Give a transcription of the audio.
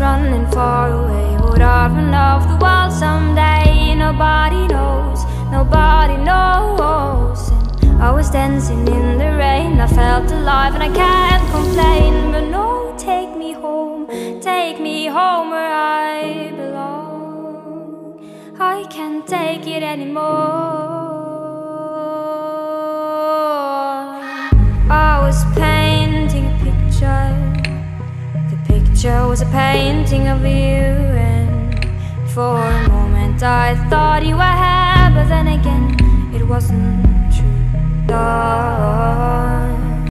running far away. Would I run off the world someday? Nobody knows, nobody knows. And I was dancing in the rain. I felt alive and I can't complain. But no, take me home, take me home where I belong. I can't take it anymore. I was picture was a painting of you And for a moment I thought you were here